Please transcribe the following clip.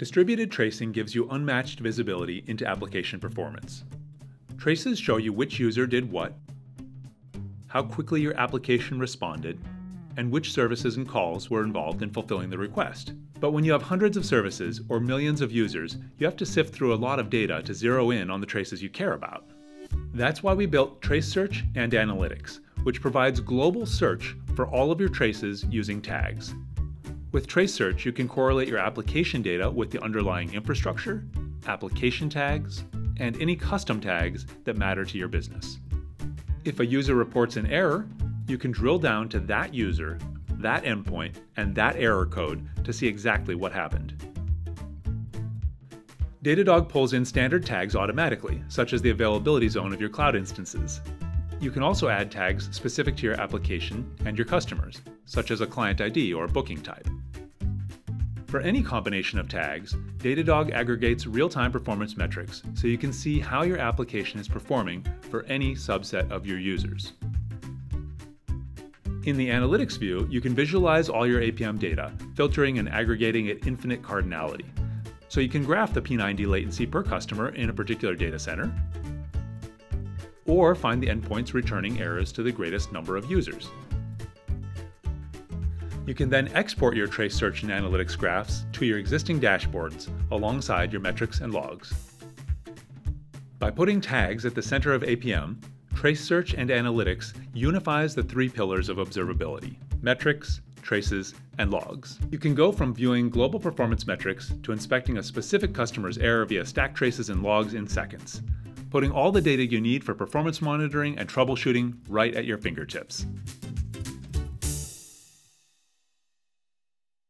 Distributed tracing gives you unmatched visibility into application performance. Traces show you which user did what, how quickly your application responded, and which services and calls were involved in fulfilling the request. But when you have hundreds of services or millions of users, you have to sift through a lot of data to zero in on the traces you care about. That's why we built Trace Search and Analytics, which provides global search for all of your traces using tags. With Trace Search, you can correlate your application data with the underlying infrastructure, application tags, and any custom tags that matter to your business. If a user reports an error, you can drill down to that user, that endpoint, and that error code to see exactly what happened. Datadog pulls in standard tags automatically, such as the availability zone of your cloud instances. You can also add tags specific to your application and your customers, such as a client ID or booking type. For any combination of tags, Datadog aggregates real-time performance metrics so you can see how your application is performing for any subset of your users. In the Analytics view, you can visualize all your APM data, filtering and aggregating at infinite cardinality. So you can graph the P90 latency per customer in a particular data center, or find the endpoints returning errors to the greatest number of users. You can then export your trace search and analytics graphs to your existing dashboards alongside your metrics and logs. By putting tags at the center of APM, Trace Search and Analytics unifies the three pillars of observability metrics, traces, and logs. You can go from viewing global performance metrics to inspecting a specific customer's error via stack traces and logs in seconds, putting all the data you need for performance monitoring and troubleshooting right at your fingertips.